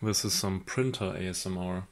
This is some printer ASMR.